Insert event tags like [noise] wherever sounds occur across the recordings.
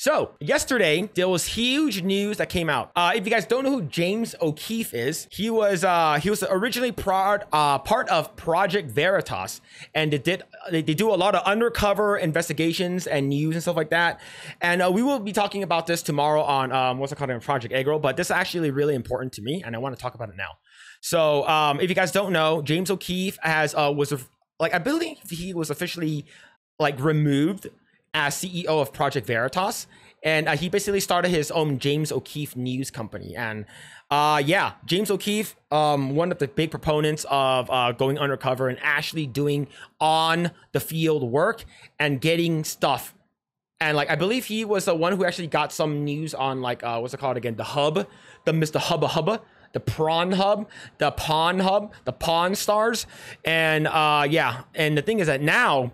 So yesterday there was huge news that came out. Uh, if you guys don't know who James O'Keefe is, he was uh, he was originally part uh, part of Project Veritas, and they did they, they do a lot of undercover investigations and news and stuff like that. And uh, we will be talking about this tomorrow on um, what's it called on Project Eggroll. But this is actually really important to me, and I want to talk about it now. So um, if you guys don't know, James O'Keefe has uh, was like I believe he was officially like removed as CEO of Project Veritas, and uh, he basically started his own James O'Keefe News Company. And uh, yeah, James O'Keefe, um, one of the big proponents of uh, going undercover and actually doing on the field work and getting stuff. And like I believe he was the one who actually got some news on like uh, what's it called again? The Hub, the Mr. Hubba Hubba the prawn hub, the pawn hub, the pawn stars. And uh yeah, and the thing is that now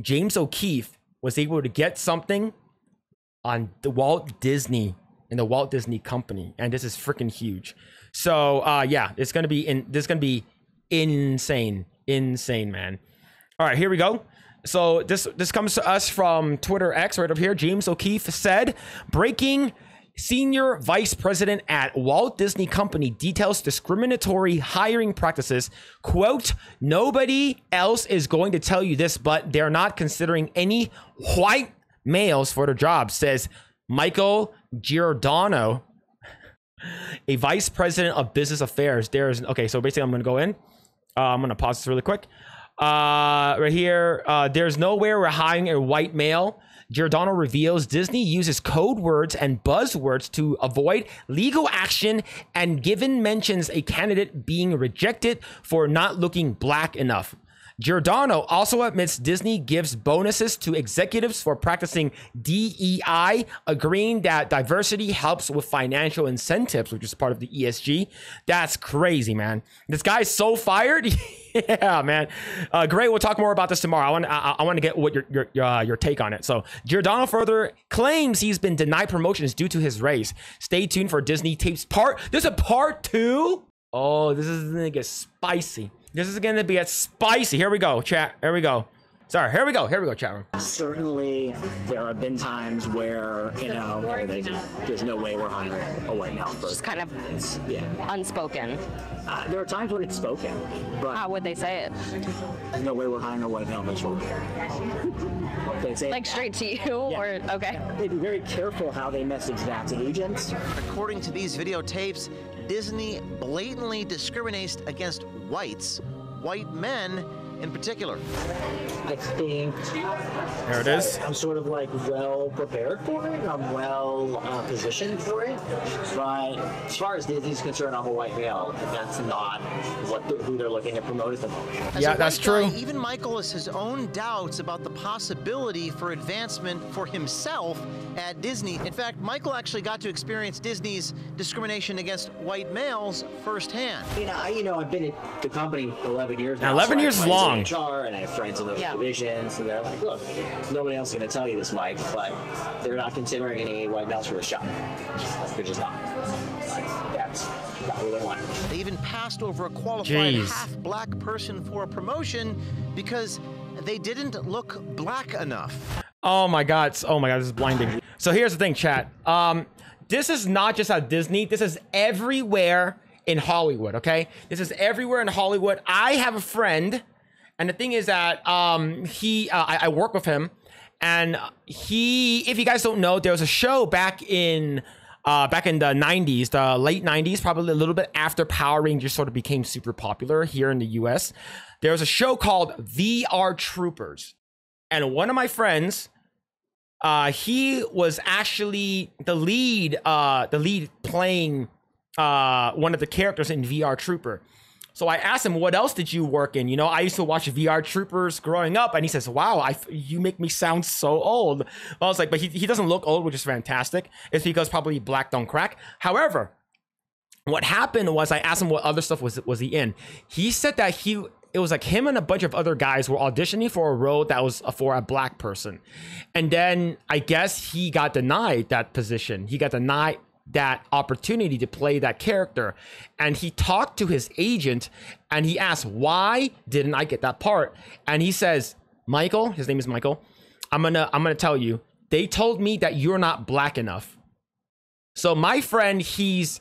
James O'Keefe was able to get something on the Walt Disney in the Walt Disney Company, and this is freaking huge. So uh, yeah, it's gonna be in. This is gonna be insane, insane, man. All right, here we go. So this this comes to us from Twitter X right up here. James O'Keefe said, "Breaking." Senior Vice President at Walt Disney Company details discriminatory hiring practices. Quote, nobody else is going to tell you this, but they're not considering any white males for the job, says Michael Giordano, a vice president of business affairs. There's okay, so basically I'm gonna go in. Uh, I'm gonna pause this really quick. Uh, right here, uh, there's nowhere we're hiring a white male Giordano reveals Disney uses code words and buzzwords to avoid legal action and given mentions a candidate being rejected for not looking black enough. Giordano also admits Disney gives bonuses to executives for practicing DEI, agreeing that diversity helps with financial incentives, which is part of the ESG. That's crazy, man. This guy's so fired. [laughs] yeah, man. Uh, great. We'll talk more about this tomorrow. I want I, I want to get what your your uh, your take on it. So Giordano further claims he's been denied promotions due to his race. Stay tuned for Disney tapes part. There's a part two. Oh, this is gonna get spicy. This is gonna be a spicy. Here we go, chat. Here we go. Sorry, here we go. Here we go, chat room. Certainly, there have been times where you know there's no way we're hiring a white male Just person. kind of Yeah, unspoken. uh, there are times when it's spoken, but How would they say it? there's no way we're hiring a white male in this role. They say Like straight to you, or okay? They'd be very careful how they message that to agents. According to these videotapes, Disney blatantly discriminates against whites, white men in particular. I think There it is. I'm sort of like well prepared for it. I'm well uh, positioned for it. But as far as Disney's concerned, I'm a white male. That's not what the, who they're looking to promote at the moment. As Yeah, that's white true. guy, even Michael has his own doubts about the possibility for advancement for himself at Disney. In fact, Michael actually got to experience Disney's discrimination against white males firsthand. You know, I, you know, I've been at the company 11 years now. 11 so years is long. In HR, and I have friends in those Yeah. divisions, and they're like, look, nobody else is going to tell you this, Mike, but they're not considering any white males for this job. They're just not. Like, that's not what they want. They even passed over a qualified Jeez. half black person for a promotion because they didn't look black enough. Oh my god. Oh my god, this is blinding. So here's the thing, chat. Um, this is not just at Disney. This is everywhere in Hollywood. Okay, this is everywhere in Hollywood. I have a friend, and the thing is that um, he, uh, I, I work with him, and he. If you guys don't know, there was a show back in. Uh, back in the 90s, the late 90s, probably a little bit after Power Rangers sort of became super popular here in the US, there was a show called VR Troopers. And one of my friends, uh, he was actually the lead, uh, the lead playing uh, one of the characters in VR Trooper. So I asked him, "What else did you work in?" You know, I used to watch VR Troopers growing up, and he says, "Wow, you make me sound so old." I was like, "But he, he doesn't look old, which is fantastic. It's because probably black don't crack." However, what happened was I asked him what other stuff was was he in. He said that he it was like him and a bunch of other guys were auditioning for a role that was for a black person, and then I guess he got denied that position. He got denied that opportunity to play that character, and he talked to his agent and he asked why didn't I get that part, and he says Michael, his name is Michael. I'm gonna I'm gonna tell you they told me that you're not black enough. So my friend, he's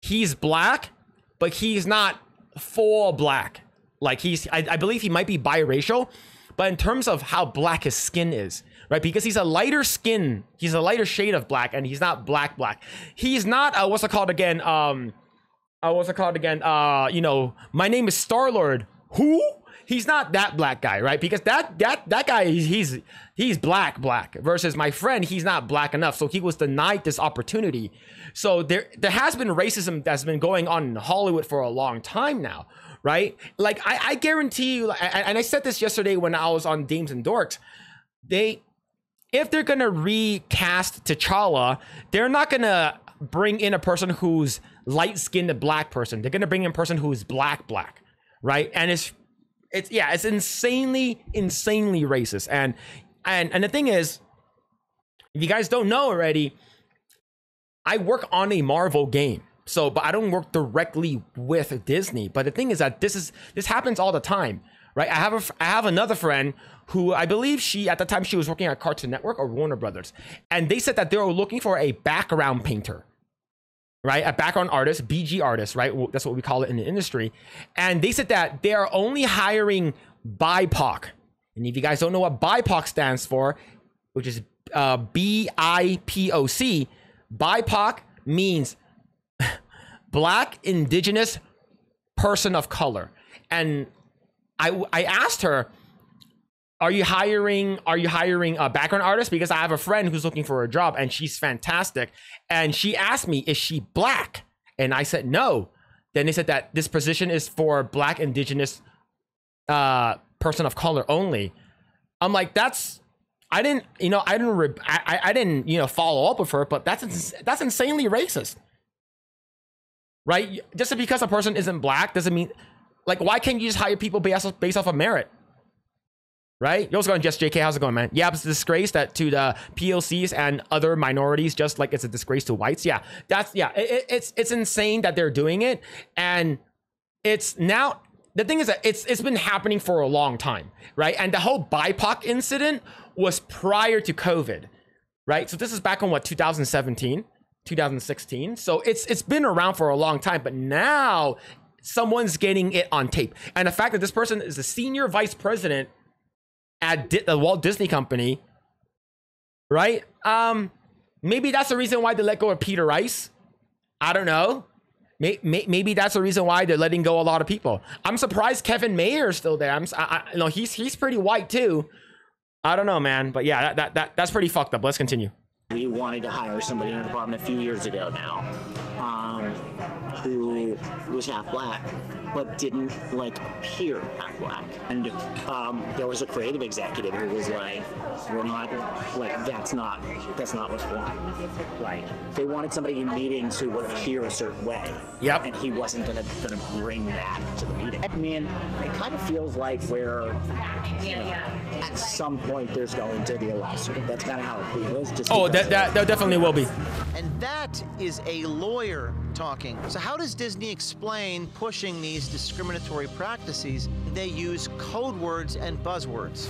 he's black, but he's not full black. Like he's, I, I believe he might be biracial, but in terms of how black his skin is, right? Because he's a lighter skin, he's a lighter shade of black, and he's not black black. He's not uh, what's it called again? Um, uh, what's it called again? Uh, you know, my name is Star Lord. Who? He's not that black guy, right? Because that that that guy he's he's, he's black black versus my friend he's not black enough, so he was denied this opportunity. So there there has been racism that's been going on in Hollywood for a long time now, right? Like I, I guarantee you, and I said this yesterday when I was on Dames and Dorks, they if they're gonna recast T'Challa, they're not gonna bring in a person who's light skinned black person. They're gonna bring in a person who's black black, right? And it's it's yeah, it's insanely insanely racist. And and and the thing is, if you guys don't know already, I work on a Marvel game. So, but I don't work directly with Disney. But the thing is that this is this happens all the time, right? I have a I have another friend who I believe she at the time she was working at Cartoon Network or Warner Brothers, and they said that they were looking for a background painter, right? A background artist, BG artist, right? That's what we call it in the industry. And they said that they are only hiring BIPOC. And if you guys don't know what BIPOC stands for, which is uh, B I P O C, BIPOC means black, indigenous, person of color. And I, I asked her, are you hiring are you hiring a background artist? Because i have a friend who's looking for a job and she's fantastic. And she asked me is she black? And i said no. Then they said that this position is for black indigenous uh person of color only. I'm like that's i didn't you know i didn't I, I didn't you know follow up with her but that's that's insanely racist right just because a person isn't black doesn't mean like why can't you just hire people based off, based off of merit right? Yo, what's going Just JK? How's it going, man? Yeah, it's a disgrace that to the PLCs and other minorities, just like it's a disgrace to whites. Yeah, that's yeah, it, it's it's insane that they're doing it, and it's now the thing is that it's it's been happening for a long time, right? And the whole BIPOC incident was prior to COVID, right? So this is back on what 2017, 2016. So it's it's been around for a long time, but now someone's getting it on tape, and the fact that this person is the senior vice president at Di- the Walt Disney Company, right? Um, maybe that's the reason why they let go of Peter Rice. I don't know. May- may- Maybe that's the reason why they're letting go a lot of people. I'm surprised Kevin Mayer is still there. I'm, I, I, know, he's he's pretty white too. I don't know, man, but yeah, that, that, that that's pretty fucked up. Let's continue. We wanted to hire somebody in the department a few years ago now, um, who was half black, but didn't like appear half black. And um, there was a creative executive who was like, "We're not like that's not that's not what's going on." Like they wanted somebody in meetings who would appear a certain way. Yep. And he wasn't gonna gonna bring that to the meeting. I mean, it kind of feels like we're you know, at some point there's going to be a lawsuit. That's kind of how it feels. Just Oh, that, that that definitely will be. And that is a lawyer talking. So, how does Disney explain pushing these discriminatory practices? They use code words and buzzwords.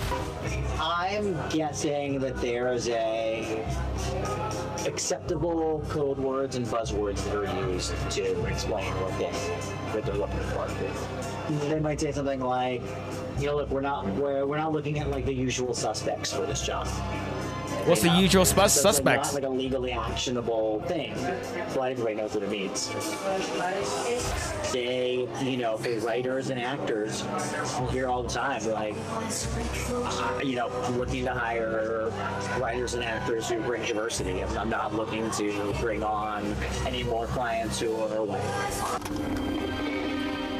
I'm guessing that there is a acceptable code words and buzzwords that are used to explain what they what they're looking for. They might say something like, you know, look, we're not we're, we're not looking at like the usual suspects for this job. What's the know, usual that's, like, suspects? Not like a legally actionable thing. But everybody knows what it means. They, you know, for writers and actors, hear all the time, like, uh, you know, looking to hire writers and actors who bring diversity. I'm, I'm not looking to bring on any more clients who are white.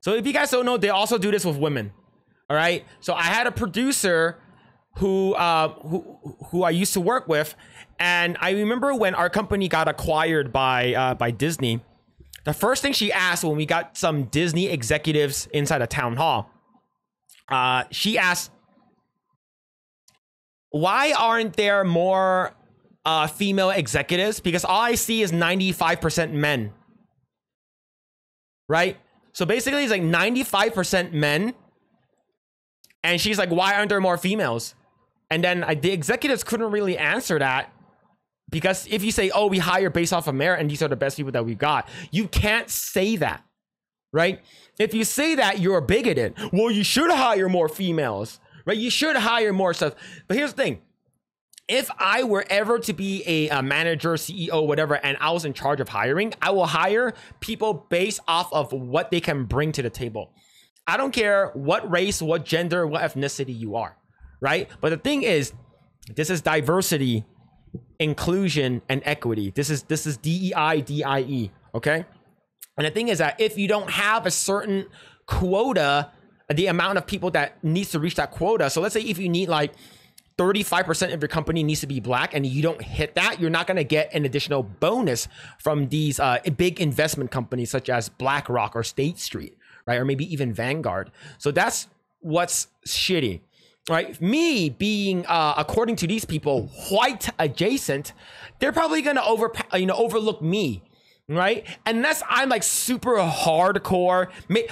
So if you guys don't know, they also do this with women. All right. So I had a producer who uh, who who I used to work with, and I remember when our company got acquired by uh, by Disney. The first thing she asked when we got some Disney executives inside a town hall, uh, she asked, "Why aren't there more uh, female executives? Because all I see is ninety five percent men." Right. So basically, it's like ninety five percent men. And she's like, why aren't there more females? And then I, the executives couldn't really answer that Because if you say, oh, we hire based off of merit and these are the best people that we got, you can't say that, right? If you say that, you're a bigoted. Well, you should hire more females, right? You should hire more stuff. But here's the thing if I were ever to be a, a, manager, CEO, whatever, and I was in charge of hiring, I will hire people based off of what they can bring to the table. I don't care what race, what gender, what ethnicity you are, right? But the thing is, this is diversity, inclusion, and equity. This is this is DEI, DIE, okay? And the thing is that if you don't have a certain quota, the amount of people that needs to reach that quota. So let's say if you need like 35% of your company needs to be black and you don't hit that, you're not going to get an additional bonus from these uh, big investment companies such as BlackRock or State Street, right? Or maybe even Vanguard. So that's what's shitty, right? Me being, uh, according to these people, white adjacent, they're probably to over, you know, overlook me right? Unless I'm like super hardcore,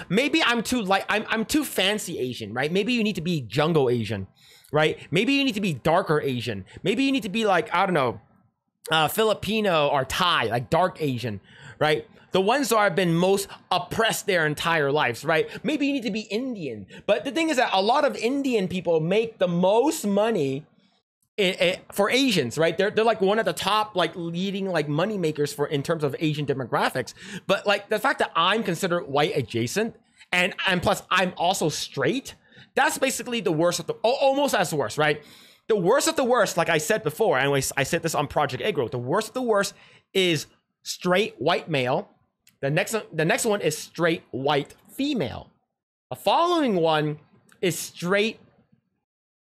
maybe I'm too like I'm I'm too fancy Asian, right? Maybe you need to be jungle Asian, right? Maybe you need to be darker Asian. Maybe you need to be like, I don't know, uh, Filipino or Thai, like dark Asian, right? The ones who have been most oppressed their entire lives, right? Maybe you need to be Indian. But the thing is that a lot of Indian people make the most money for Asians, right? They're, they're like one of the top like leading like money makers for in terms of Asian demographics. But like the fact that I'm considered white adjacent and and plus I'm also straight, that's basically the worst of the almost as worst, right? The worst of the worst, like I said before, anyways, I said this on Project Egg The worst of the worst is straight white male. The next the next one is straight white female. The following one is straight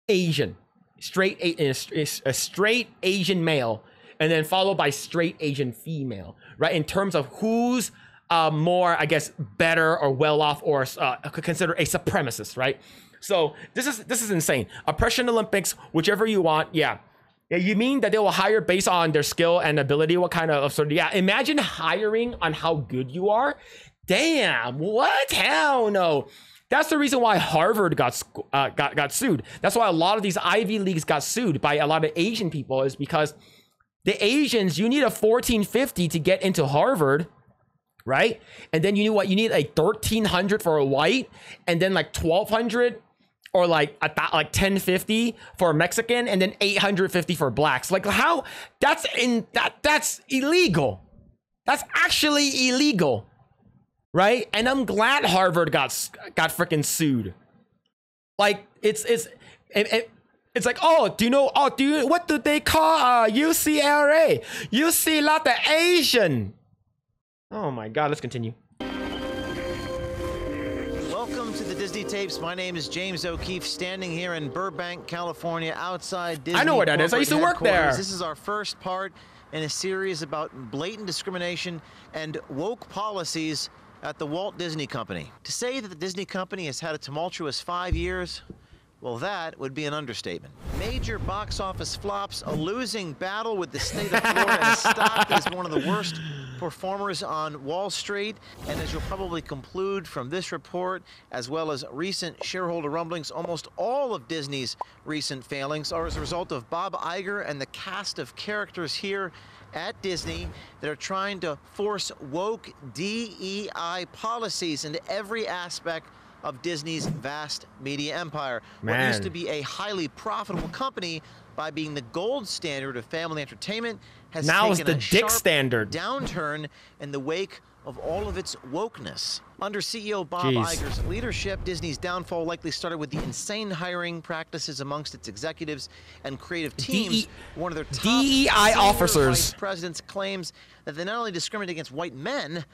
Asian, straight a, straight Asian male, and then followed by straight Asian female. Right in terms of who's uh, more, I guess, better or well off or uh, consider a supremacist, right? So this is this is insane. Oppression Olympics, whichever you want, yeah. Yeah, you mean that they will hire based on their skill and ability? What kind of sort of yeah? Imagine hiring on how good you are. Damn, what? Hell no. That's the reason why Harvard got uh, got got sued. That's why a lot of these Ivy leagues got sued by a lot of Asian people is because the Asians you need a 1450 to get into Harvard right? And then you know what? You need like 1300 for a white and then like 1200 or like a th- like 1050 for a Mexican and then 850 for blacks. Like how that's in that that's illegal. That's actually illegal. Right? And I'm glad Harvard got got freaking sued. Like it's it's it, it, it's like, oh, do you know? Oh, do you what do they call uh, UCLA? UC lot the Asian. Oh my god, let's continue. To the Disney Tapes. My name is James O'Keefe, standing here in Burbank, California, outside Disney. I know where that is. I used to work there. This is our first part in a series about blatant discrimination and woke policies at the Walt Disney Company. To say that the Disney Company has had a tumultuous five years, well, that would be an understatement. Major box office flops, a losing battle with the state of Florida, and [laughs] a stock that is one of the worst performers on Wall Street. And as you'll probably conclude from this report, as well as recent shareholder rumblings, almost all of Disney's recent failings are as a result of Bob Iger and the cast of characters here at Disney that are trying to force woke DEI policies into every aspect of Disney's vast media empire. Man. What used to be a highly profitable company by being the gold standard of family entertainment has now taken the a dick standard downturn in the wake of all of its wokeness. Under CEO Bob Jeez. Iger's leadership, Disney's downfall likely started with the insane hiring practices amongst its executives and creative teams. One of their top DEI officers. presidents claims that they not only discriminate against white men,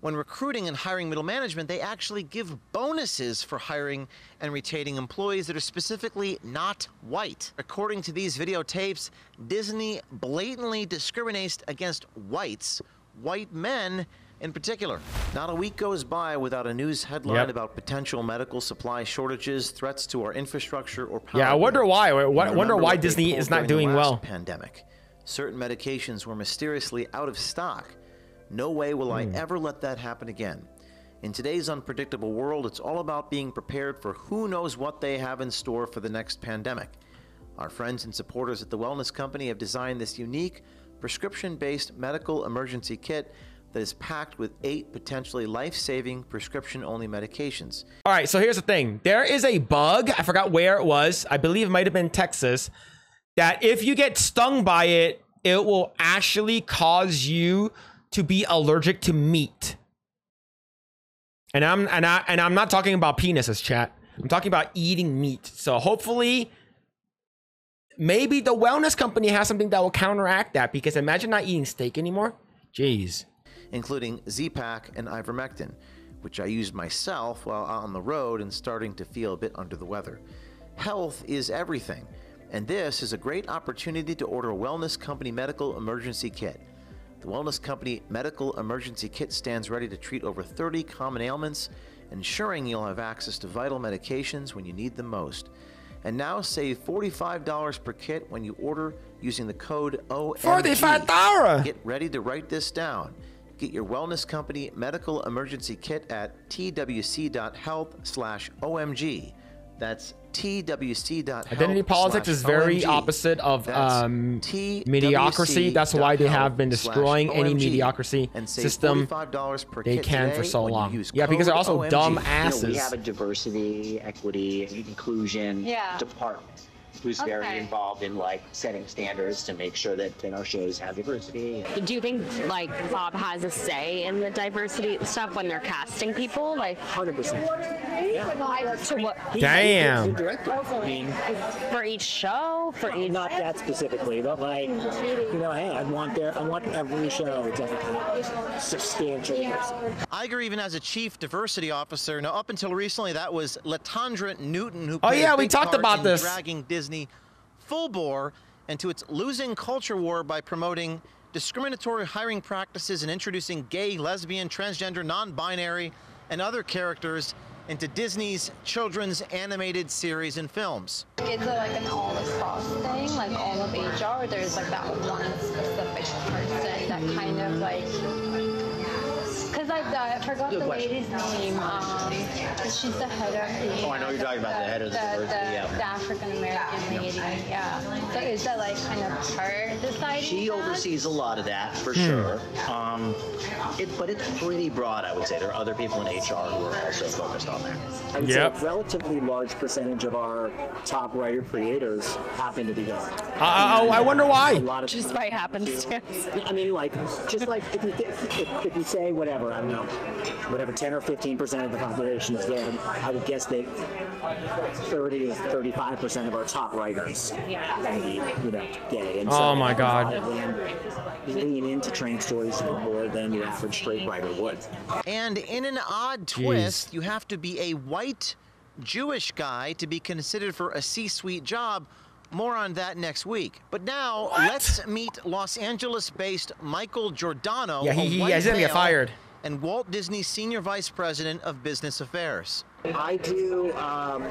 when recruiting and hiring middle management, they actually give bonuses for hiring and retaining employees that are specifically not white. According to these videotapes, Disney blatantly discriminates against whites, white men in particular. Not a week goes by without a news headline yep. about potential medical supply shortages, threats to our infrastructure, or power. Yeah, I wonder why. I wonder why Disney is not doing well. Pandemic. Certain medications were mysteriously out of stock no way will I hmm. ever let that happen again. In today's unpredictable world, it's all about being prepared for who knows what they have in store for the next pandemic. Our friends and supporters at the Wellness Company have designed this unique, prescription based medical emergency kit that is packed with eight potentially life saving prescription only medications. All right, so here's the thing. There is a bug. I forgot where it was. I believe it might have been Texas. That if you get stung by it, it will actually cause you to be allergic to meat. And I'm and I and I'm not talking about penises, chat. I'm talking about eating meat. So hopefully maybe the wellness company has something that will counteract that because imagine not eating steak anymore. Jeez. including Z-Pak and ivermectin, which I used myself while out on the road and starting to feel a bit under the weather. Health is everything, and this is a great opportunity to order a Wellness Company Medical Emergency Kit. The Wellness Company Medical Emergency Kit stands ready to treat over 30 common ailments, ensuring you'll have access to vital medications when you need them most. And now save $45 per kit when you order using the code OMG. $45. Get ready to write this down. Get your Wellness Company medical emergency kit at twc.health slash OMG. That's twc.health Identity politics is very OMG. opposite of That's um, mediocrity. That's why they have been destroying slash any OMG mediocrity and system per they can for so long. Yeah, because they're also OMG. dumb You know, asses. we have a diversity, equity, inclusion Yeah. department who's very involved in like setting standards to make sure that you know shows have diversity. Do you think like Bob has a say in the diversity stuff when they're casting people? Like Hundred percent. to what Damn. director. I mean, for each show? For each not that specifically, but like, you know, hey, I want their, I want every show to have substantial diversity. Iger even has a chief diversity officer. Now, up until recently, that was Latondra Newton, who Oh, yeah, we talked about this. dragging Disney full bore into its losing culture war by promoting discriminatory hiring practices and introducing gay, lesbian, transgender, non-binary, and other characters into Disney's children's animated series and films. Is it like an all across thing, like all of HR, there's like that one specific person that kind of like. Because I, I forgot Good the question. lady's name. Um, she's the head of the. Oh, I know you're talking about the head of the diversity, the, yeah. the African American lady. Yeah. So is that like kind of her deciding? She that? oversees a lot of that for Hmm. sure. Um, it, but it's pretty broad, I would say. There are other people in HR who are also focused on that. I would Yep. say a relatively large percentage of our top writer creators happen to be gay. I, I, I wonder A why. lot of just by happenstance. I mean, like, just like if you, if, if you say whatever, I don't know, whatever, 10 or 15 percent of the population is gay, I would guess that 30 to 35 percent of our top writers are you know, gay. And Oh my God. a lot of them Lean into trans stories more than your average straight writer would. And in an odd twist, you have to be a white Jewish guy to be considered for a C suite job. More on that next week. But now, let's meet Los Angeles based Michael Giordano. Yeah, he- he- he's gonna get fired. And Walt Disney Senior Vice President of Business Affairs. I do um,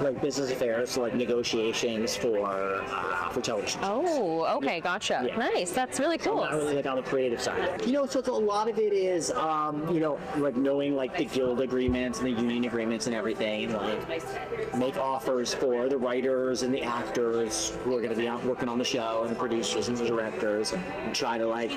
like business affairs, like negotiations for uh, for television. Oh, okay, gotcha. Yeah. Nice. That's really cool. Not really like on the creative side. You know, so a lot of it is, um, you know, like knowing like the guild agreements and the union agreements and everything. and Like make offers for the writers and the actors who are going to be out working on the show and the producers and the directors, and try to like,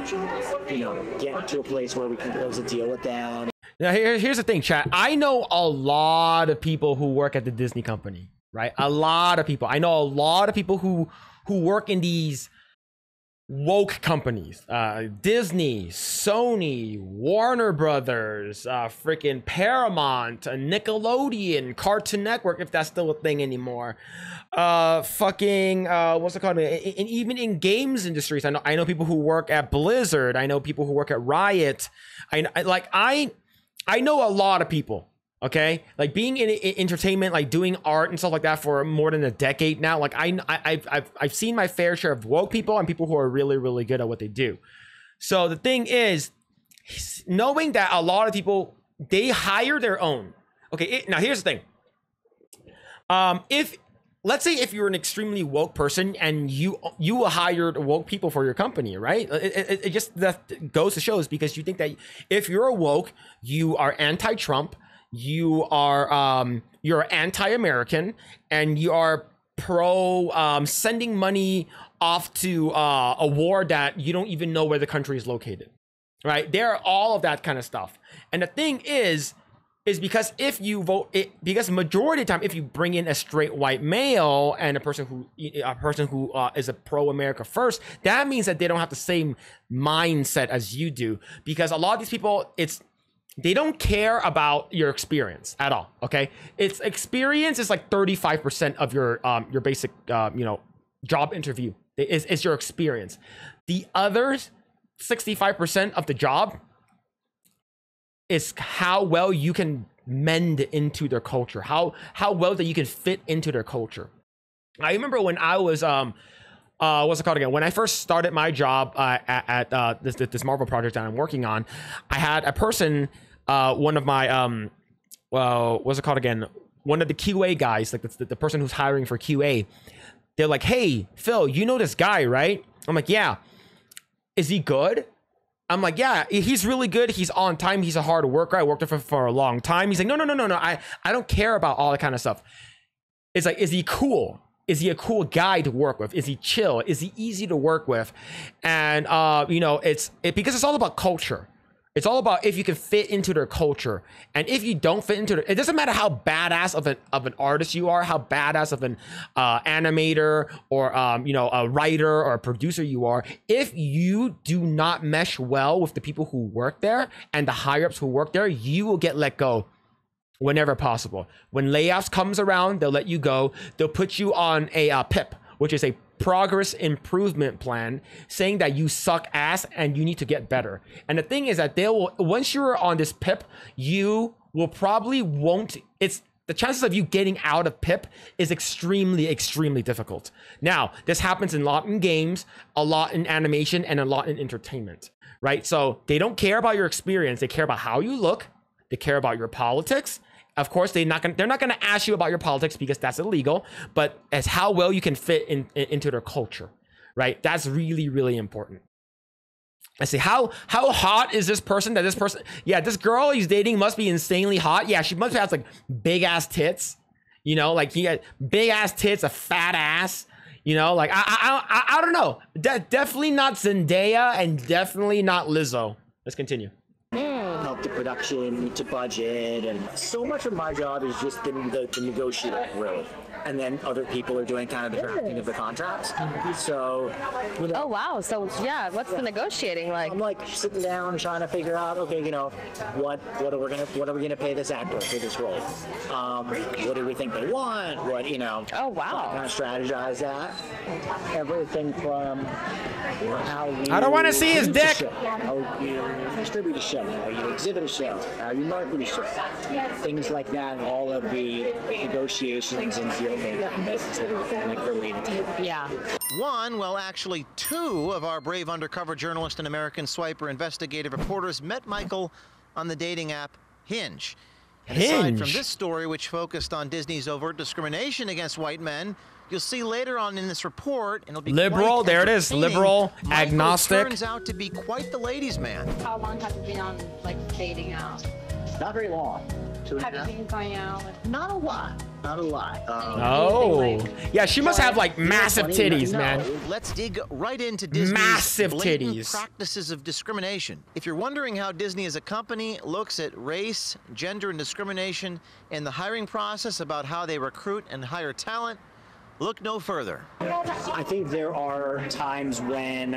you know, get to a place where we can close a deal with them. Now here, here's the thing, chat. I know a lot of people who work at the Disney company, right? A lot of people. I know a lot of people who who work in these woke companies. Uh, Disney, Sony, Warner Brothers, uh, freaking Paramount, uh, Nickelodeon, Cartoon Network, if that's still a thing anymore. Uh, fucking uh, what's it called? And even in games industries, I know I know people who work at Blizzard. I know people who work at Riot. I, I like I. I know a lot of people. Okay, like being in, in entertainment, like doing art and stuff like that for more than a decade now. Like I, I, I've, I've, I've seen my fair share of woke people and people who are really, really good at what they do. So the thing is, knowing that a lot of people they hire their own. Okay, it, now here's the thing. Um, if let's say if you're an extremely woke person and you you hired woke people for your company, right? It, it, it just that goes to shows because you think that if you're a woke, you are anti-Trump, you are um, you're anti-American, and you are pro um, sending money off to uh, a war that you don't even know where the country is located, right? There are all of that kind of stuff. And the thing is, is because if you vote it because majority of the time if you bring in a straight white male and a person who a person who uh, is a pro America first that means that they don't have the same mindset as you do. Because a lot of these people it's they don't care about your experience at all okay? It's experience is like 35% of your um your basic uh, you know job interview. Is, is your experience. The other 65% of the job is how well you can mend into their culture, how how well that you can fit into their culture. I remember when I was um uh what's it called again? When I first started my job uh, at, at uh, this this Marvel project that I'm working on, I had a person, uh, one of my um, well, what's it called again? One of the QA guys, like the, the person who's hiring for QA. They're like, "Hey, Phil, you know this guy, right?" I'm like, "Yeah." Is he good? I'm like, yeah, he's really good. He's on time. He's a hard worker. I worked with him for a long time. He's like, no, no, no, no, no. I, I don't care about all that kind of stuff. It's like, is he cool? Is he a cool guy to work with? Is he chill? Is he easy to work with? And uh, you know, it's it because it's all about culture. It's all about if you can fit into their culture, and if you don't fit into it, it doesn't matter how badass of an of an artist you are, how badass of an uh, animator or um, you know a writer or a producer you are. If you do not mesh well with the people who work there and the higher ups who work there, you will get let go whenever possible. When layoffs comes around, they'll let you go. They'll put you on a uh, PIP, which is a progress improvement plan saying that you suck ass and you need to get better. And the thing is that they will once you're on this pip, you will probably won't it's the chances of you getting out of pip is extremely extremely difficult. Now, this happens a lot in games, a lot in animation and a lot in entertainment, right? So, they don't care about your experience, they care about how you look, they care about your politics, of course, they're not gonna they're not gonna ask you about your politics because that's illegal, but as how well you can fit in, in, into their culture, right? That's really really important. I say how how hot is this person that this person yeah this girl he's dating must be insanely hot yeah she must have like big ass tits you know like he got big ass tits a fat ass you know like I I I, I don't know De- definitely not Zendaya and definitely not Lizzo let's continue help the production to budget and so much of my job is just the, the, the negotiating really and then other people are doing kind of the drafting of the contracts so you know, Oh wow. So yeah, what's the negotiating like? I'm like sitting down trying to figure out okay you know what what are we gonna what are we gonna pay this actor for this role um, what do we think they want what you know Oh wow. kind of strategize that everything from I don't wanna see his dick. show, how you distribute a show how you exhibit a show how you market a show things like that and all of the negotiations and deal making that like related to. Yeah. One, well, actually two of our brave undercover journalist and American swiper investigative reporters met Michael on the dating app Hinge. And aside from this story, which focused on Disney's overt discrimination against white men, you'll see later on in this report, and it'll be Liberal, there it is, liberal, Michael agnostic. turns out to be quite the ladies' man. How long have you been on like dating out? Not very long. Two and a Have you been going out with Not a lot. Not a lot. Um, Oh, yeah, she must have like massive titties, no, man. Let's dig right into Disney's Massive blatant titties. practices of discrimination. If you're wondering how Disney as a company looks at race, gender, and discrimination in the hiring process about how they recruit and hire talent, look no further. I think there are times when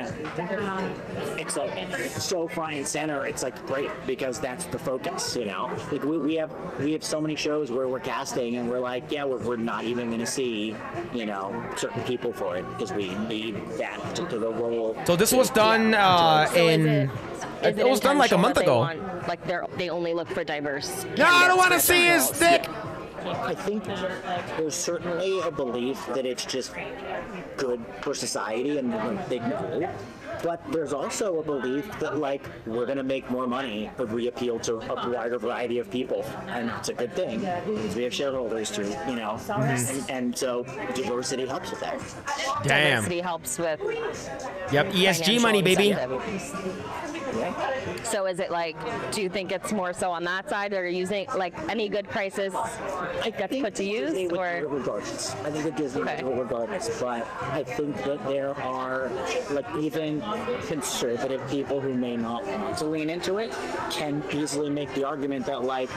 it's like so front and center. It's like great because that's the focus, you know. Like we, we have we have so many shows where we're casting and we're like, yeah, we're, we're not even going to see, you know, certain people for it because we need that particular role. So this was done uh, So is in. it, is it was done like a month ago. want- like they're they only look for diverse. No, I don't want to see his roles. dick. I think there's certainly a belief that it's just good for society and a big goal. But there's also a belief that like we're gonna make more money if we appeal to a wider variety of people, and it's a good thing because we have shareholders too, you know. And, and so diversity helps with that. Damn. Diversity helps with Yep, ESG money, baby. incentive. So is it like, do you think it's more so on that side, or using like any good prices like gets put to Disney use, do or it regardless. I think that Disney Okay. it regardless. But I think that there are like even conservative people who may not want to lean into it can easily make the argument that like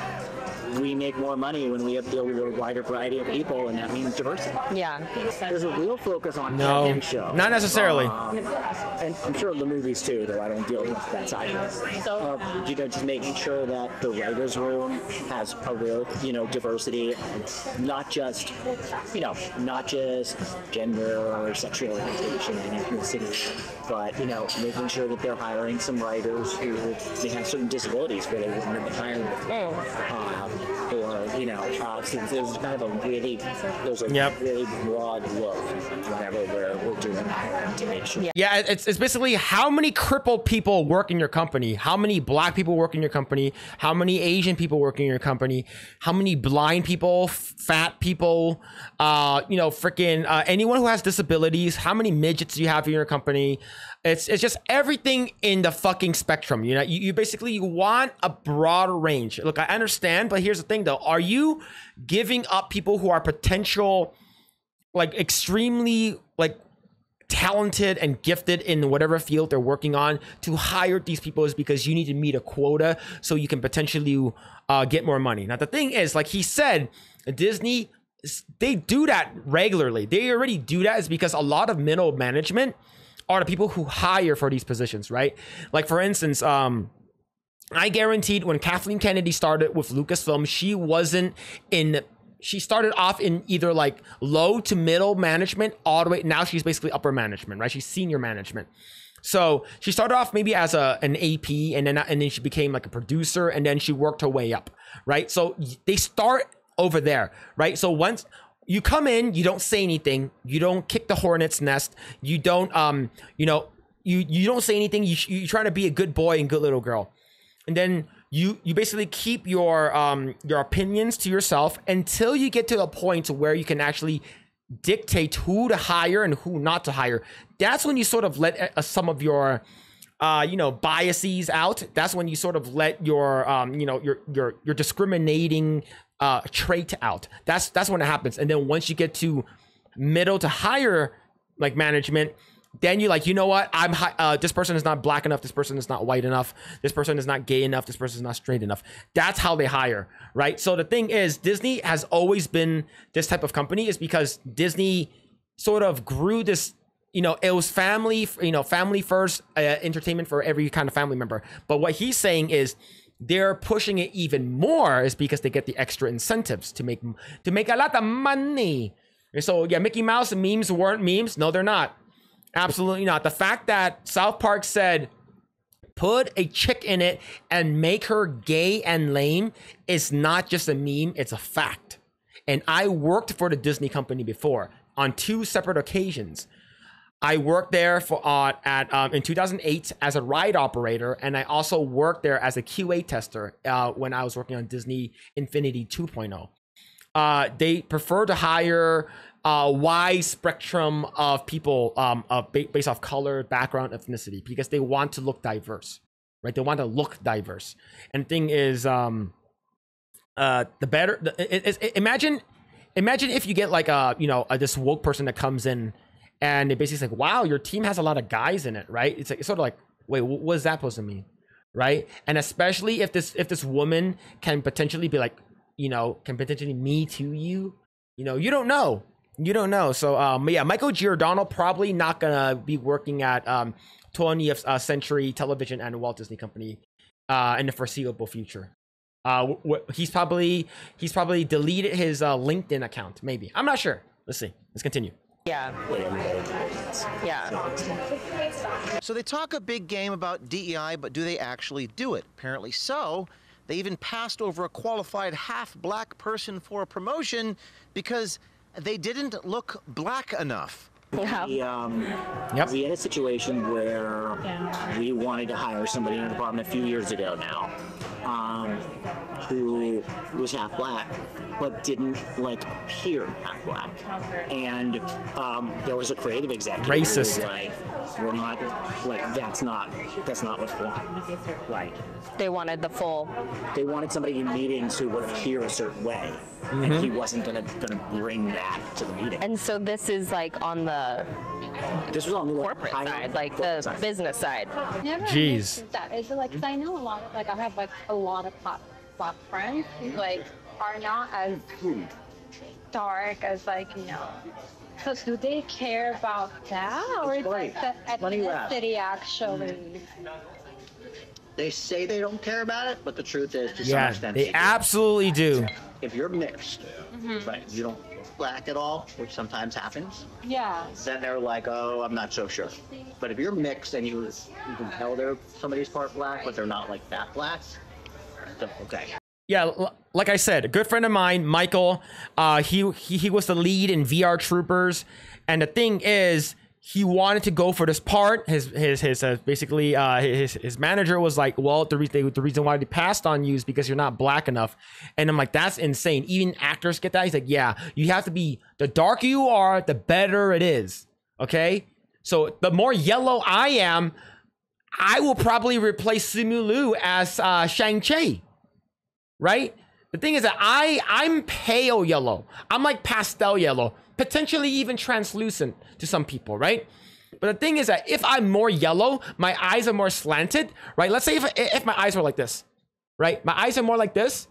we make more money when we appeal to a wider variety of people, and that means diversity. yeah? There's a real focus on No, every show. not necessarily. Um, and I'm sure the movies too, though I don't deal with that side of it. Uh, you know, just making sure that the writers' room has a real, you know, diversity, not just, you know, not just gender or sexual orientation and ethnicity, but you know, making sure that they're hiring some writers who may have certain disabilities where they wouldn't have been hired before. Um, or you know, kind of a really, there's a Yep. really broad look whenever we're, we're doing that to make sure. Yeah, it's, it's basically how many crippled people work in your company, how many black people work in your company, how many Asian people work in your company, how many blind people, fat people, uh, you know, freaking uh, anyone who has disabilities, how many midgets do you have in your company. It's it's just everything in the fucking spectrum. You know, you, you basically you want a broader range. Look, I understand, but here's the thing though: are you giving up people who are potential, like extremely like talented and gifted in whatever field they're working on to hire these people is because you need to meet a quota so you can potentially uh, get more money. Now the thing is, like he said, Disney they do that regularly. They already do that is because a lot of middle management are the people who hire for these positions, right? Like for instance, um, I guaranteed when Kathleen Kennedy started with Lucasfilm, she wasn't in. She started off in either like low to middle management, all the way. Now she's basically upper management, right? She's senior management. So she started off maybe as a an AP, and then and then she became like a producer, and then she worked her way up, right? So they start over there, right? So once you come in, you don't say anything, you don't kick the hornet's nest, you don't um, you know, you you don't say anything. You you try to be a good boy and good little girl and then you you basically keep your um your opinions to yourself until you get to a point where you can actually dictate who to hire and who not to hire that's when you sort of let uh, some of your uh you know biases out that's when you sort of let your um you know your your your discriminating uh trait out that's that's when it happens and then once you get to middle to higher like management then you're like, you know what? I'm hi- uh, this person is not black enough. This person is not white enough. This person is not gay enough. This person is not straight enough. That's how they hire, right? So the thing is, Disney has always been this type of company, is because Disney sort of grew this. You know, it was family. You know, family first uh, entertainment for every kind of family member. But what he's saying is, they're pushing it even more is because they get the extra incentives to make to make a lot of money. So yeah, Mickey Mouse memes weren't memes. No, they're not. Absolutely not. The fact that South Park said put a chick in it and make her gay and lame is not just a meme, it's a fact. And I worked for the Disney company before on two separate occasions. I worked there for uh, at um, in 2008 as a ride operator, and I also worked there as a QA tester uh, when I was working on Disney Infinity 2.0 uh, they prefer to hire a wide spectrum of people um, uh, ba- based off color, background, ethnicity, because they want to look diverse, right? They want to look diverse. And thing is, um, uh, the better. The, it, it- imagine, imagine if you get like a you know a, this woke person that comes in, and it basically like, wow, your team has a lot of guys in it, right? It's like it's sort of like, wait, wh- what is that supposed to mean? right? And especially if this if this woman can potentially be like, you know, can potentially me to you, you know, you don't know, you don't know. So um, yeah, Michael Giordano probably not gonna be working at um 20th uh, Century Television and Walt Disney Company uh in the foreseeable future. Uh, he's probably he's probably deleted his uh, LinkedIn account. Maybe I'm not sure. Let's see. Let's continue. Yeah. Yeah. So they talk a big game about DEI, but do they actually do it? Apparently so. They even passed over a qualified half black person for a promotion because they didn't look black enough. Yeah. We, um, Yep. we had a situation where we wanted to hire somebody in the department a few years ago now um, who was half black but didn't like appear half black and um, there was a creative executive who was Racist. like we're not like that's not that's not what's going right. They wanted the full. They wanted somebody in meetings who would appear a certain way, and he wasn't gonna gonna bring that to the meeting. And so this is like on the Uh, this was on the corporate high- side, like the side. business side. Never Jeez. understood That is it like 'cause I know a lot. Of, Like I have like a lot of black, black friends who like are not as dark as like you know. So do they care about that, or it's like the Funny you ethnicity actually? Mm-hmm. They say they don't care about it, but the truth is, to some Yeah, extent, they do. absolutely do. if you're mixed, mm-hmm. right, you don't look black at all, which sometimes happens, Yeah. then they're like, oh, I'm not so sure. But if you're mixed and you you can tell they're somebody's part black, but they're not like that black, then okay. Yeah, l- like I said, a good friend of mine, Michael. Uh, he, he he was the lead in VR Troopers, and the thing is, he wanted to go for this part. His his his uh, basically uh, his his manager was like, well, the reason the reason why they passed on you is because you're not black enough, and I'm like, that's insane. Even actors get that. He's like, yeah, you have to be the darker you are, the better it is. Okay, so the more yellow I am, I will probably replace Simu Liu as uh, Shang Chi right? The thing is that I I'm pale yellow. I'm like pastel yellow, potentially even translucent to some people, right? But the thing is that if I'm more yellow, my eyes are more slanted, right? Let's say if if my eyes were like this, right? My eyes are more like this,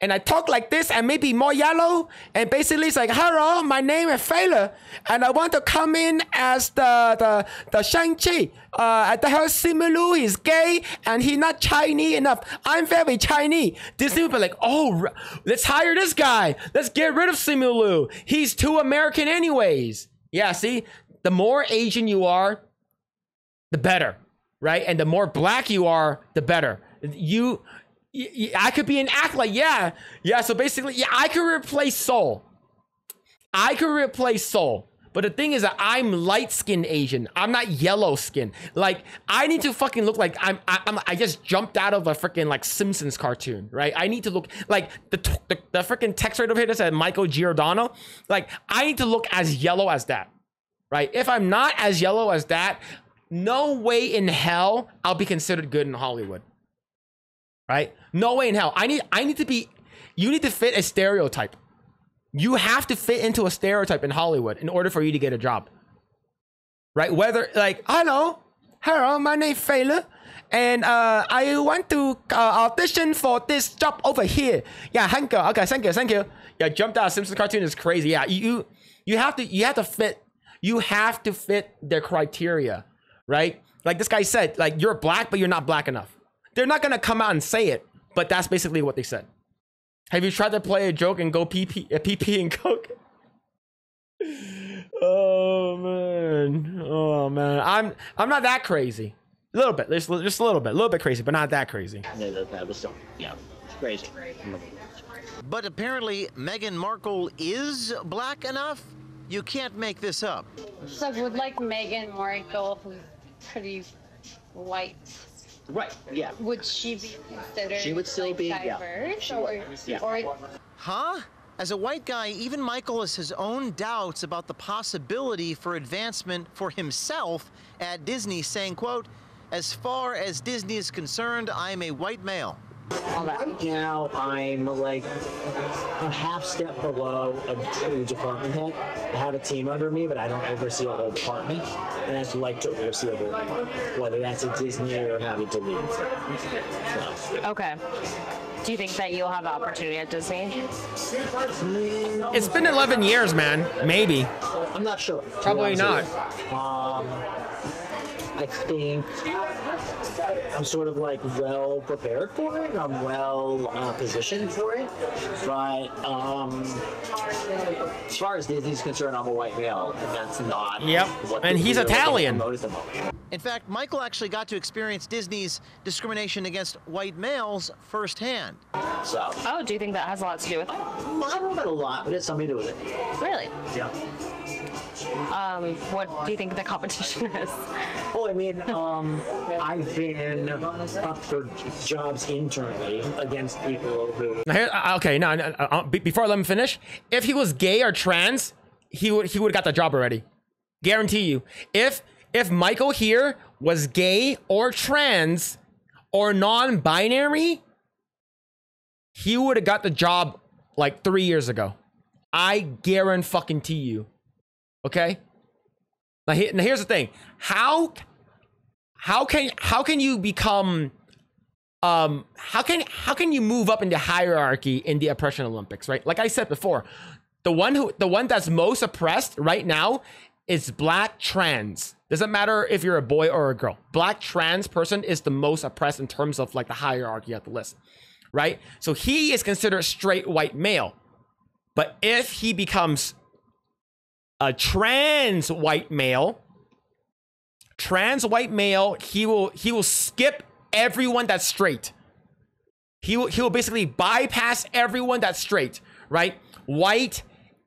and I talk like this and maybe more yellow, and basically it's like, hello, my name is Fela, and I want to come in as the the the Shang-Chi. Uh, I heard Simu Liu is gay and he not Chinese enough. I'm very Chinese. Disney would be like, oh, let's hire this guy. Let's get rid of Simu Liu. He's too American anyways. Yeah, see, the more Asian you are, the better, right? And the more black you are, the better. You, I could be an act like yeah, yeah. So basically, yeah, I could replace Soul. I could replace Soul. But the thing is that I'm light skinned Asian. I'm not yellow skin. Like I need to fucking look like I'm. I, I'm. I just jumped out of a freaking like Simpsons cartoon, right? I need to look like the the, the freaking text right over here that said Michael Giordano. Like I need to look as yellow as that, right? If I'm not as yellow as that, no way in hell I'll be considered good in Hollywood. Right? No way in hell. I need I need to be you need to fit a stereotype. You have to fit into a stereotype in Hollywood in order for you to get a job. Right? Whether like, hello, hello, my name Fela. And uh, I want to uh, audition for this job over here. Yeah, thank you. Okay, thank you, thank you. Yeah, jumped out. Simpsons cartoon is crazy. Yeah, you, you have to you have to fit you have to fit their criteria, right? Like this guy said, like you're black, but you're not black enough. They're not gonna come out and say it, but that's basically what they said. Have you tried to play a joke and go pee pee, uh, [laughs] pee pee and coke? [laughs] Oh man, oh man, I'm I'm not that crazy. A little bit, just, just a little bit, a little bit crazy, but not that crazy. Yeah, that, that was still, yeah, it's crazy. But apparently, Meghan Markle is black enough? You can't make this up. So would like Meghan Markle, who's pretty white, Right, yeah. would she be considered She would still like, be, yeah. diverse, She or, yeah. or Huh? As a white guy, even Michael has his own doubts about the possibility for advancement for himself at Disney, saying, quote, as far as Disney is concerned, I am a white male. Right now, I'm like a half step below a true department head. I have a team under me, but I don't oversee a whole department. And I'd like to oversee a whole department, whether that's at Disney or having to lead. So, Okay. Do you think that you'll have the opportunity at Disney? It's been 11 years, man. Maybe. I'm not sure. Probably not. Um, I think I'm sort of like well prepared for it. I'm well uh, positioned for it. But um, as far as Disney's concerned, I'm a white male, and that's not. Yep. what And he's Italian. promote at the moment. In fact, Michael actually got to experience Disney's discrimination against white males firsthand. So Oh, do you think that has a lot to do with it? I don't know about a lot, but it's something to do with it. Really? Yeah. Um, what do you think the competition [laughs] is? Well, I mean, um, I've been up for jobs internally against people who Now here, uh, okay, now uh, uh, before I let him finish, if he was gay or trans, he would he would have got the job already. Guarantee you. If if Michael here was gay or trans or non-binary, he would have got the job like three years ago. I guarantee fucking to you. Okay. Now, now here's the thing. How how can how can you become um how can how can you move up in the hierarchy in the oppression olympics right? Like i said before the one who the one that's most oppressed right now is black trans. Doesn't matter if you're a boy or a girl. Black trans person is the most oppressed in terms of like the hierarchy of the list right? So he is considered straight white male. But if he becomes a trans white male trans white male he will he will skip everyone that's straight. He will he will basically bypass everyone that's straight right? White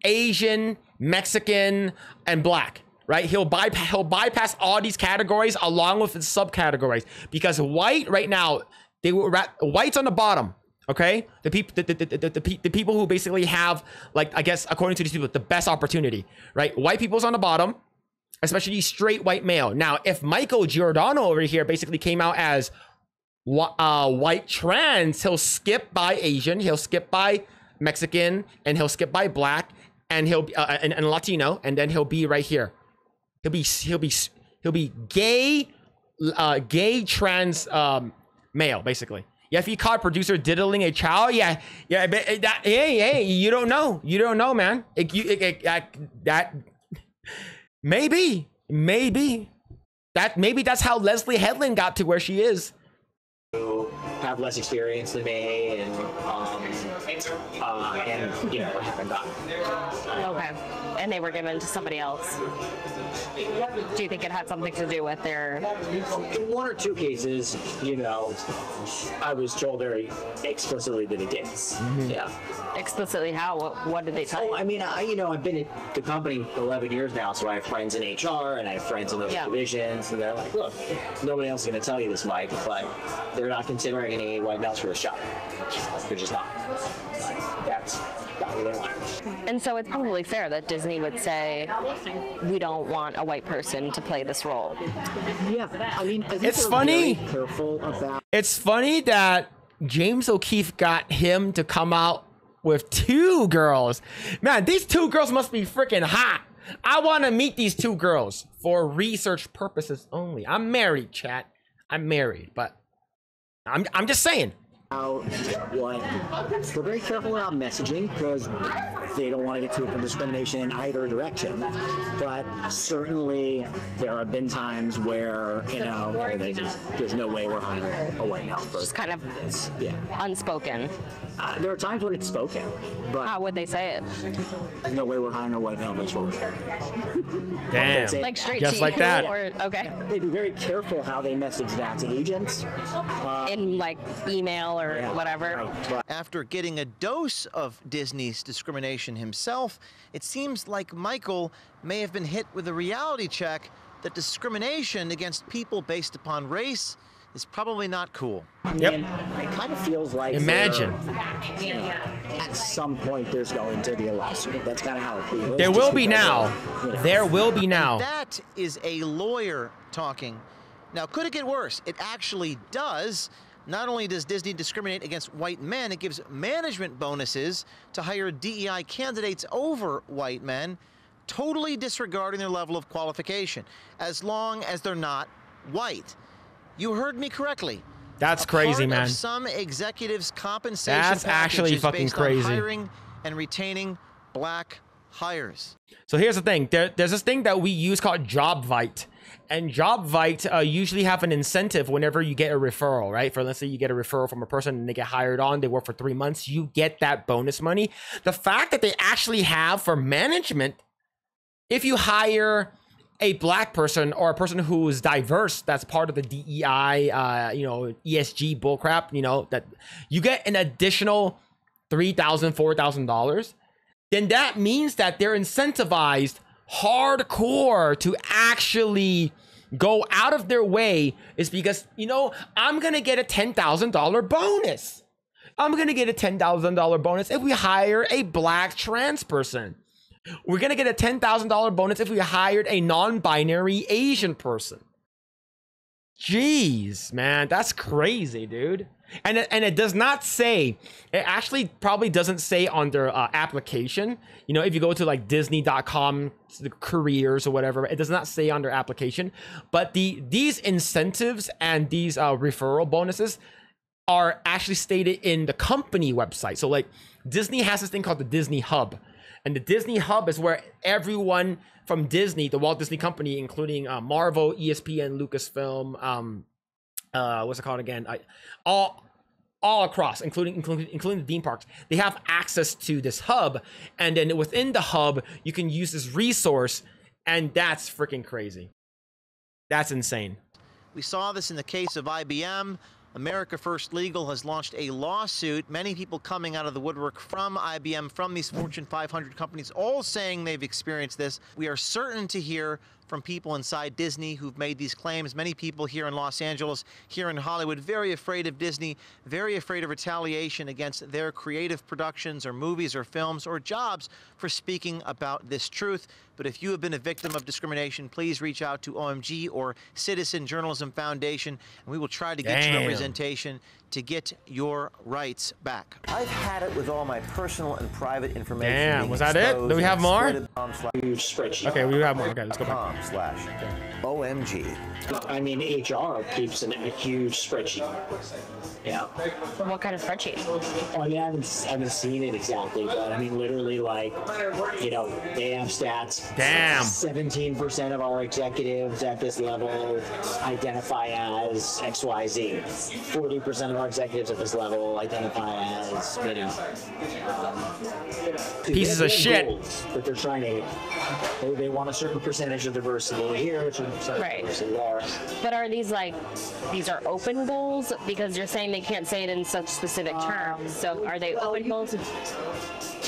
asian mexican and black right? He'll bypass he'll bypass all these categories along with its subcategories because white right now they white's on the bottom okay the people the, the, the, the, the, pe- the people who basically have like i guess according to these people the best opportunity right white people's on the bottom especially straight white male. Now, if Michael Giordano over here basically came out as uh, white trans, he'll skip by Asian, he'll skip by Mexican, and he'll skip by black, and he'll be uh, and, and Latino, and then he'll be right here. He'll be he'll be he'll be gay, uh, gay trans um, male basically. Yeah, if you caught producer diddling a child, yeah, yeah, but that, hey, hey, you don't know, you don't know, man. It, you, it, it, that, that Maybe, maybe that maybe that's how Leslie Headland got to where she is. who have less experience than me and um, uh, and you know haven't gotten. Okay. And they were given to somebody else. Do you think it had something to do with their? In one or two cases, you know, I was told very explicitly that it did. Mm-hmm. Yeah. Explicitly how? What, what did they tell Oh, you? I mean, I you know I've been at the company 11 years now, so I have friends in HR and I have friends in those Yeah. divisions, and they're like, look, nobody else is going to tell you this, Mike, but they're not considering any white males for this job. They're just not. Like, that's not what they want. And so it's probably fair that Disney would say, we don't want a white person to play this role. Yeah, I mean, I It's funny. Careful about It's funny that James O'Keefe got him to come out with two girls. Man, these two girls must be freaking hot. I want to meet these two girls for research purposes only. I'm married, chat. I'm married, but I'm I'm just saying. What they're very careful about messaging because they don't want to get to open discrimination in either direction. But certainly there have been times where you know where they just, there's no way we're hiring a white male Just person. kind of Yeah, unspoken. uh, there are times when it's spoken, but How would they say it? there's no way we're hiring a white male this role. Damn. Say- Like straight Just like you, that. Or, okay. They'd be very careful how they message that to agents. In like email or Yeah, whatever. right, but After getting a dose of Disney's discrimination himself, it seems like Michael may have been hit with a reality check that discrimination against people based upon race is probably not cool. I Yep. it kind of feels like Imagine. you know, at some point there's going to be a lawsuit. That's kind of how it feels. There will be now. of, you know, There will be now. That is a lawyer talking. Now, could it get worse? It actually does. Not only does Disney discriminate against white men, it gives management bonuses to hire DEI candidates over white men, totally disregarding their level of qualification, as long as they're not white. You heard me correctly. That's A crazy, man. Some executives' compensation That's actually fucking based crazy. On hiring and retaining black hires. So here's the thing. There, there's this thing that we use called JobVite. And JobVite uh, usually have an incentive whenever you get a referral, right? For let's say you get a referral from a person and they get hired on, they work for three months, you get that bonus money. The fact that they actually have for management, if you hire a black person or a person who is diverse, that's part of the DEI, uh, you know, ESG bullcrap, you know, that you get an additional $3,000, $4,000 then that means that they're incentivized hardcore to actually go out of their way is because you know i'm gonna get a $10000 bonus i'm gonna get a $10000 bonus if we hire a black trans person We're gonna get a ten thousand dollar bonus if we hired a non-binary Asian person. Jeez, man, that's crazy, dude. And it, and it does not say. It actually probably doesn't say their uh, application. You know, if you go to like Disney.com, the careers or whatever, it does not say their application. But the these incentives and these uh, referral bonuses are actually stated in the company website. So like Disney has this thing called the Disney Hub. And the Disney Hub is where everyone from Disney, the Walt Disney Company, including uh, Marvel, ESPN, Lucasfilm, um, uh, what's it called again? I, all, all across, including including including the theme parks, they have access to this hub, and then within the hub, you can use this resource, and that's freaking crazy. That's insane. We saw this in the case of IBM. America First Legal has launched a lawsuit. Many people coming out of the woodwork from IBM, from these Fortune 500 companies, all saying they've experienced this. We are certain to hear from people inside Disney who've made these claims. Many people here in Los Angeles, here in Hollywood, very afraid of Disney, very afraid of retaliation against their creative productions or movies or films or jobs for speaking about this truth. But if you have been a victim of discrimination, please reach out to OMG or Citizen Journalism Foundation, and we will try to get Damn. you representation to get your rights back. I've had it with all my personal and private information. Damn, being was that it? exposed Do we have more? exploited on slash Huge spreadsheet. Okay, we have more. Okay, let's go back. slash OMG. I mean, HR keeps an, a huge spreadsheet. Yeah. What kind of spreadsheet? Oh, I mean, I haven't, I haven't seen it exactly, but I mean, literally, like, you know, they have stats. Damn. 17% of our executives at this level identify as XYZ. 40% of our executives at this level identify as, you know, Pieces of shit. goals That they're trying to, they, they want a certain percentage of diversity here, a certain percentage Right. diversity there. But are these like these are open goals because you're saying they can't say it in such specific terms? So are they open goals?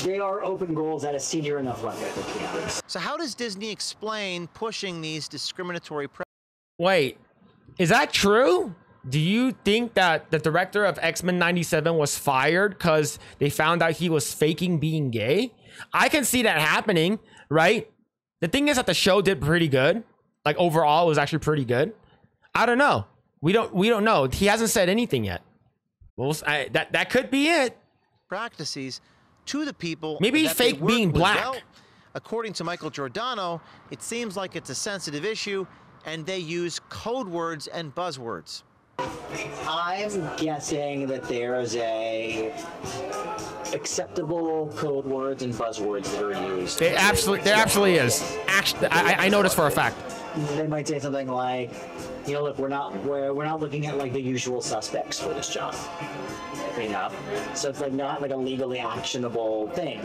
They are open goals at a senior enough level. So, how does Disney explain pushing these discriminatory Wait, is that true? Do you think that the director of X Men 97 was fired because they found out he was faking being gay? I can see that happening, right? The thing is that the show did pretty good. Like overall, it was actually pretty good. I don't know. We don't. We don't know. He hasn't said anything yet. Well, I, that that could be it. practices to the people. Maybe that they fake being black. Well, according to Michael Giordano, it seems like it's a sensitive issue, and they use code words and buzzwords. I'm guessing that there is a acceptable code words and buzzwords that are used. There absolutely, there absolutely is. Actually, I, I- I know this for a fact. They might say something like, you know, look, we're not we're, we're not looking at like the usual suspects for this job. You know, so it's like not like a legally actionable thing,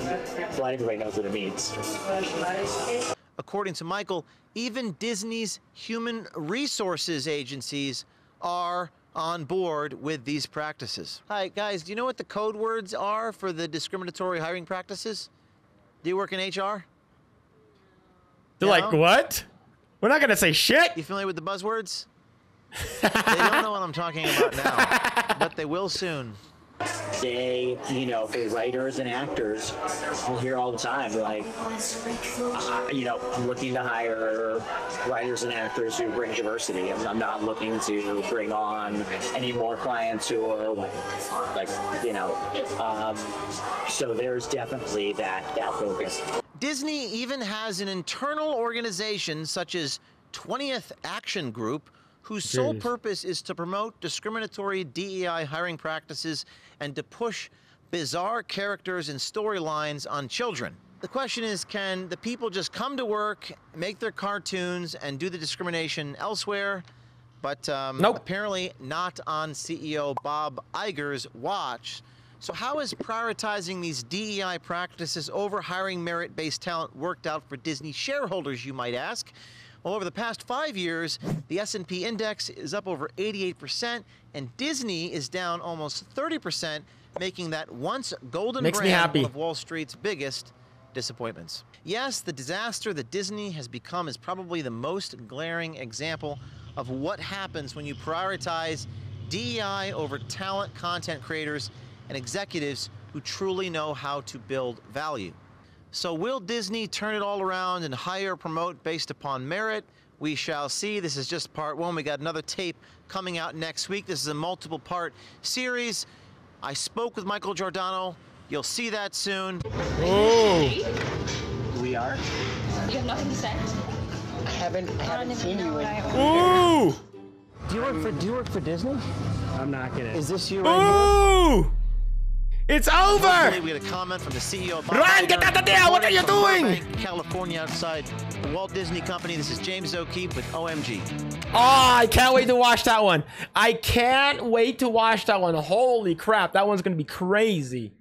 but everybody knows what it means. According to Michael, even Disney's human resources agencies are on board with these practices. Hi, guys, do you know what the code words are for the discriminatory hiring practices? Do you work in HR? They're like, what? We're not gonna say shit. You familiar with the buzzwords? They don't know what I'm talking about now, but they will soon. They, you know, for writers and actors, we'll hear all the time, like, uh, you know, I'm looking to hire writers and actors who bring diversity. I'm, I'm not looking to bring on any more clients who are like, like you know, um, so there's definitely that that focus. Disney even has an internal organization such as 20th Action Group, whose sole purpose is to promote discriminatory DEI hiring practices and to push bizarre characters and storylines on children. The question is can the people just come to work, make their cartoons, and do the discrimination elsewhere? But um, Nope. apparently not on CEO Bob Iger's watch. So, how is prioritizing these DEI practices over hiring merit based talent worked out for Disney shareholders, you might ask? Well, over the past five years, the S&P index is up over 88%, and Disney is down almost 30%, making that once golden Makes brand happy. one of Wall Street's biggest disappointments. Yes, the disaster that Disney has become is probably the most glaring example of what happens when you prioritize DEI over talent content creators and executives who truly know how to build value. So, will Disney turn it all around and hire or promote based upon merit? We shall see. This is just part one. We got another tape coming out next week. This is a multiple part series. I spoke with Michael Giordano. You'll see that soon. Oh. We are. You have nothing to say? I haven't, I haven't seen you in. Ooh! Do you work for Do you work for Disney? I'm not gonna. Is this you Oh. right Ooh! It's Hopefully, over! we get a comment from the CEO of Ryan, get out of there! What are you doing? Burbank, California, outside the Walt Disney Company. This is James O'Keefe with OMG. Oh, ah, I can't wait to watch that one. I can't wait to watch that one. Holy crap, that one's gonna be crazy.